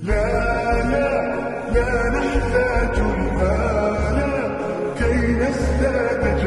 لا لا لا نحتاج المال كي نزداد